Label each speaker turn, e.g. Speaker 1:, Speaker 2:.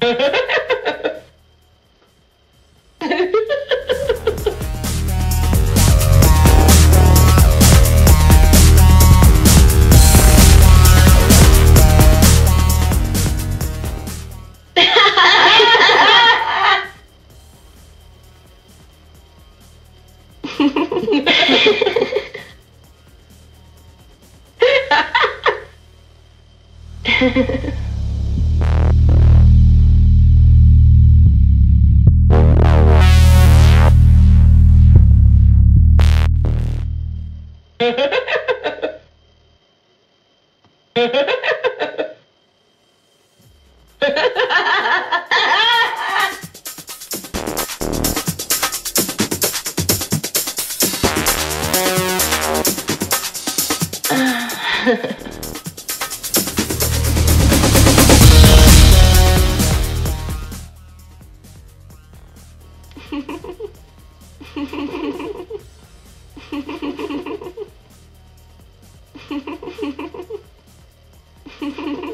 Speaker 1: Ha
Speaker 2: Ha ha
Speaker 1: ha!
Speaker 3: Ha
Speaker 4: ha ha ha.